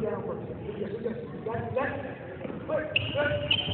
go down first. Yes, yes, yes. You got it, you